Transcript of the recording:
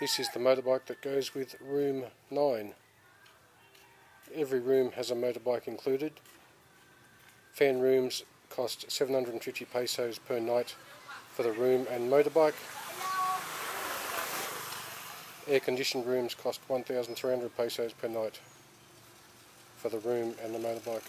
This is the motorbike that goes with room 9. Every room has a motorbike included. Fan rooms cost 750 pesos per night for the room and motorbike. Air conditioned rooms cost 1,300 pesos per night for the room and the motorbike.